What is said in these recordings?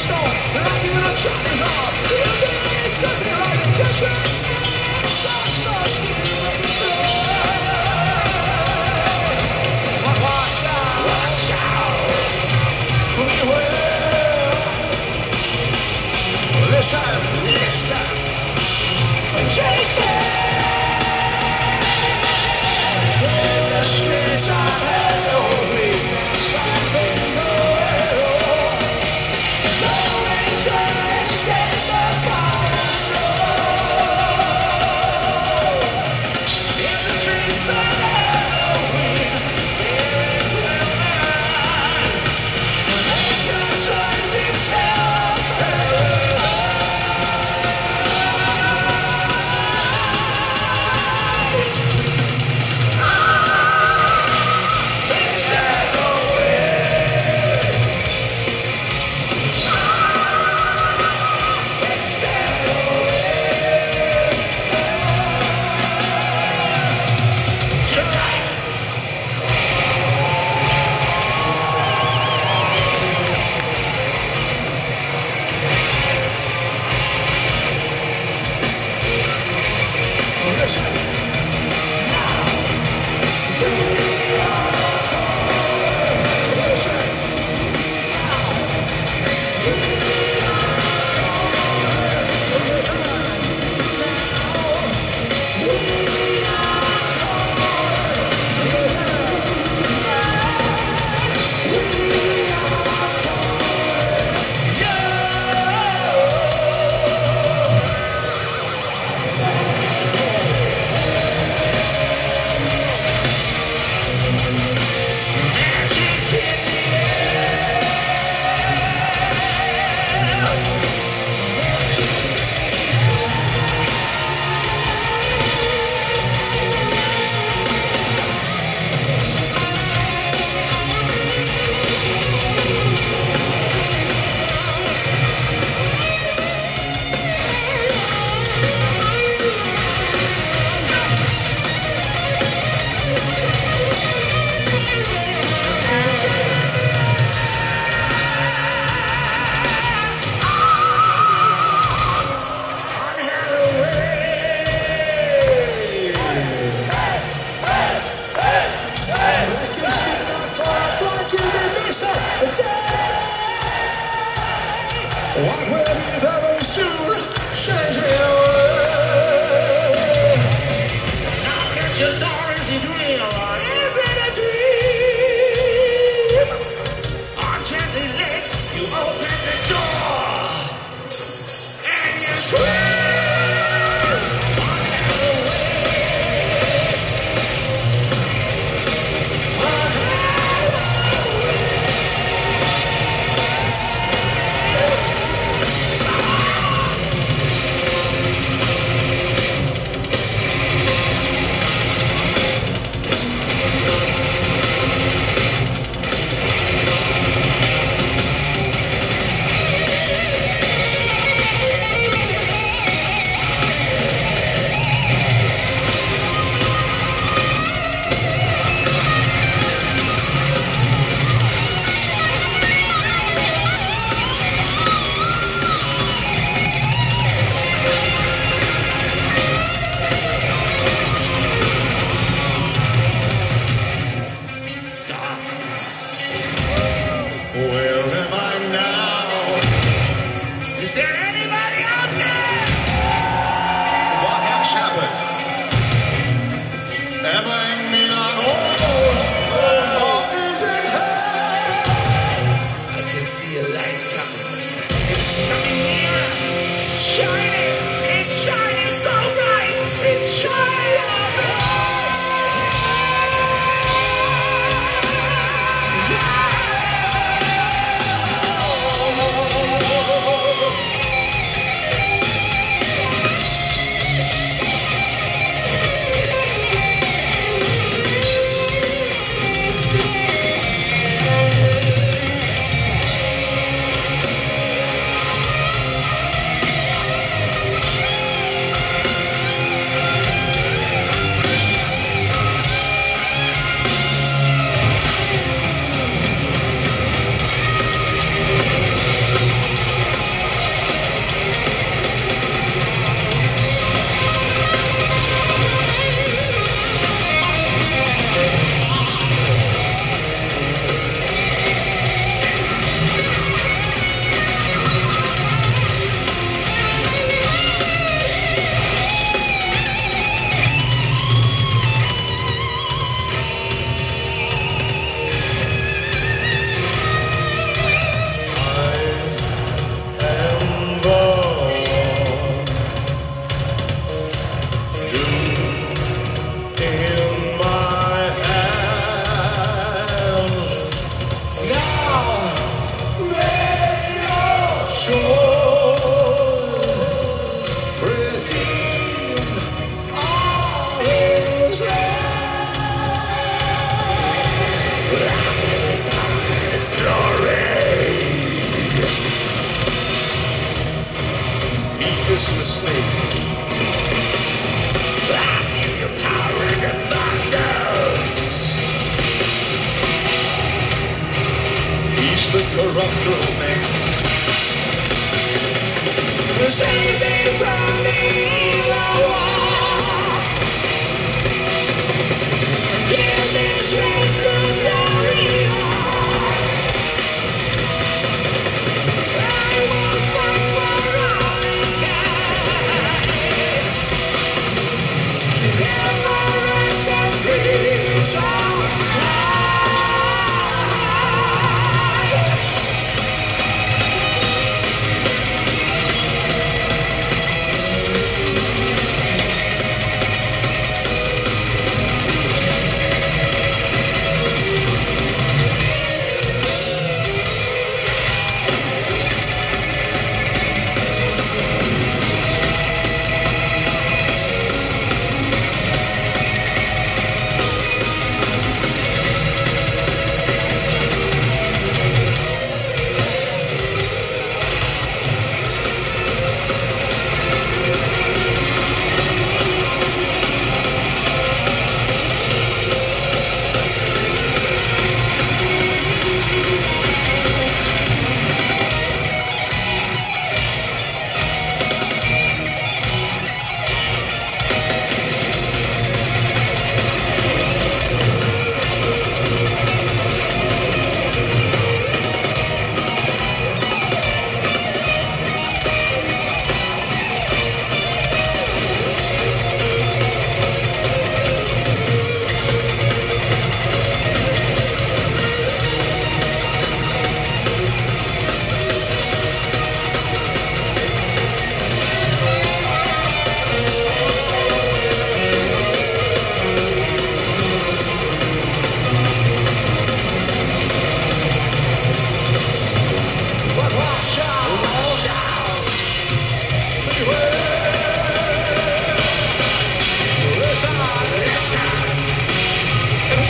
stone, and I'm giving up trying hard. save me from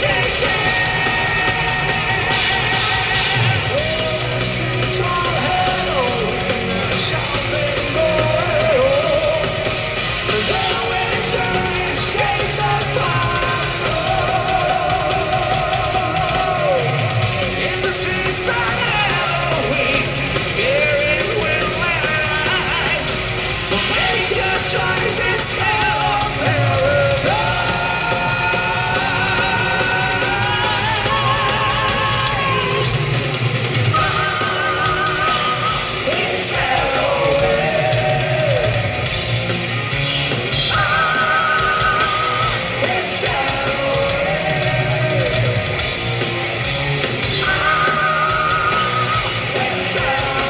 Shake it! Shine.